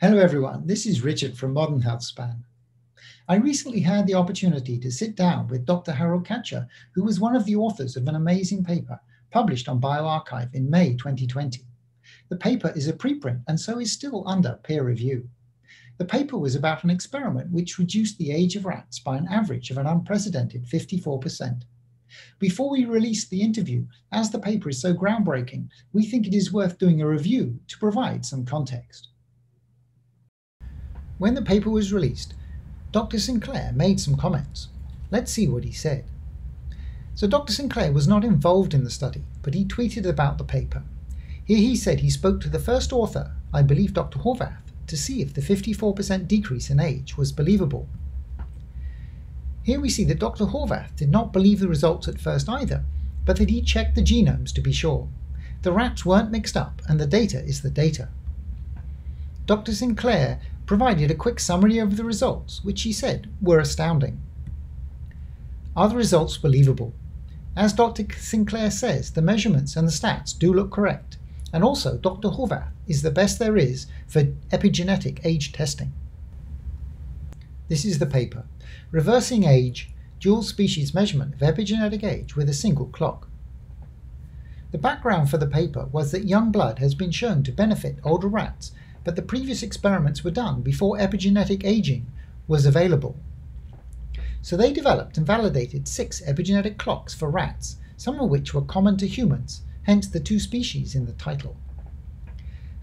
Hello everyone, this is Richard from Modern Healthspan. I recently had the opportunity to sit down with Dr. Harold Katcher, who was one of the authors of an amazing paper published on bioRxiv in May 2020. The paper is a preprint and so is still under peer review. The paper was about an experiment which reduced the age of rats by an average of an unprecedented 54%. Before we release the interview, as the paper is so groundbreaking, we think it is worth doing a review to provide some context. When the paper was released, Dr. Sinclair made some comments. Let's see what he said. So, Dr. Sinclair was not involved in the study, but he tweeted about the paper. Here he said he spoke to the first author, I believe Dr. Horvath, to see if the 54% decrease in age was believable. Here we see that Dr. Horvath did not believe the results at first either, but that he checked the genomes to be sure. The rats weren't mixed up, and the data is the data. Dr. Sinclair provided a quick summary of the results, which he said were astounding. Are the results believable? As Dr. Sinclair says, the measurements and the stats do look correct, and also Dr. Horvath is the best there is for epigenetic age testing. This is the paper, Reversing Age, Dual Species Measurement of Epigenetic Age with a Single Clock. The background for the paper was that young blood has been shown to benefit older rats but the previous experiments were done before epigenetic aging was available. So they developed and validated six epigenetic clocks for rats, some of which were common to humans, hence the two species in the title.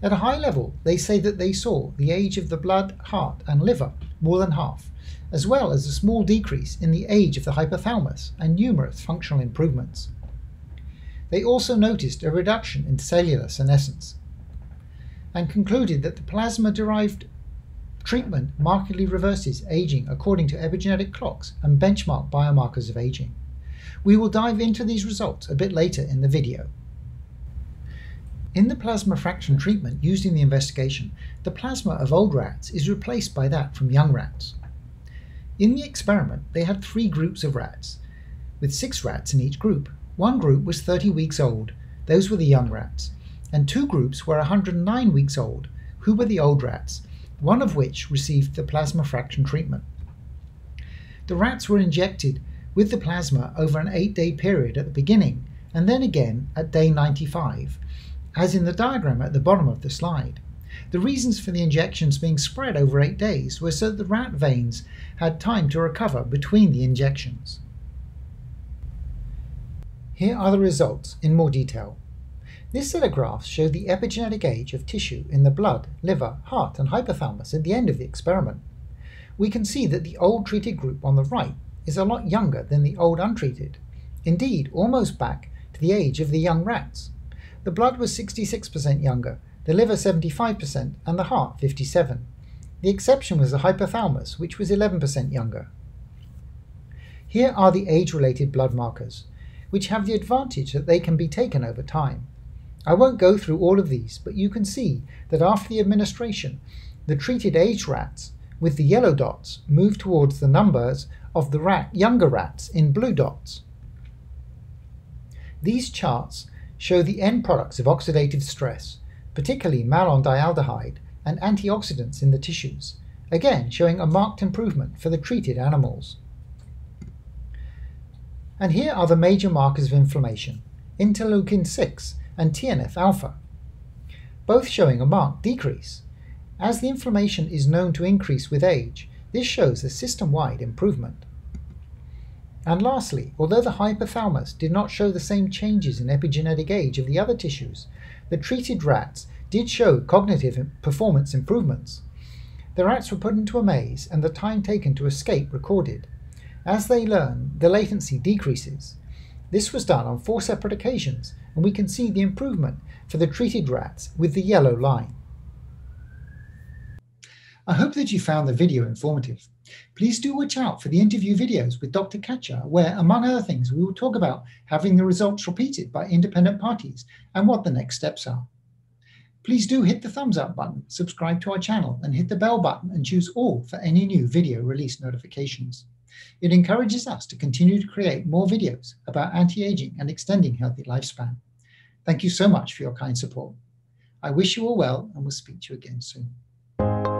At a high level, they say that they saw the age of the blood, heart, and liver more than half, as well as a small decrease in the age of the hypothalamus and numerous functional improvements. They also noticed a reduction in cellular senescence, and concluded that the plasma derived treatment markedly reverses aging according to epigenetic clocks and benchmark biomarkers of aging. We will dive into these results a bit later in the video. In the plasma fraction treatment used in the investigation, the plasma of old rats is replaced by that from young rats. In the experiment, they had three groups of rats, with six rats in each group. One group was 30 weeks old, those were the young rats, and two groups were 109 weeks old, who were the old rats, one of which received the plasma fraction treatment. The rats were injected with the plasma over an eight day period at the beginning and then again at day 95, as in the diagram at the bottom of the slide. The reasons for the injections being spread over eight days were so that the rat veins had time to recover between the injections. Here are the results in more detail. This set of graphs show the epigenetic age of tissue in the blood, liver, heart, and hypothalamus at the end of the experiment. We can see that the old treated group on the right is a lot younger than the old untreated, indeed, almost back to the age of the young rats. The blood was 66% younger, the liver 75%, and the heart 57. The exception was the hypothalamus, which was 11% younger. Here are the age related blood markers, which have the advantage that they can be taken over time. I won't go through all of these, but you can see that after the administration, the treated age rats with the yellow dots move towards the numbers of the rat, younger rats in blue dots. These charts show the end products of oxidative stress, particularly malondialdehyde and antioxidants in the tissues, again showing a marked improvement for the treated animals. And here are the major markers of inflammation. Interleukin 6 and TNF alpha, both showing a marked decrease. As the inflammation is known to increase with age, this shows a system-wide improvement. And lastly, although the hypothalamus did not show the same changes in epigenetic age of the other tissues, the treated rats did show cognitive performance improvements. The rats were put into a maze and the time taken to escape recorded. As they learn, the latency decreases. This was done on four separate occasions and we can see the improvement for the treated rats with the yellow line. I hope that you found the video informative. Please do watch out for the interview videos with Dr. Katcher, where, among other things, we will talk about having the results repeated by independent parties and what the next steps are. Please do hit the thumbs up button, subscribe to our channel, and hit the bell button and choose all for any new video release notifications. It encourages us to continue to create more videos about anti-aging and extending healthy lifespan. Thank you so much for your kind support. I wish you all well and will speak to you again soon.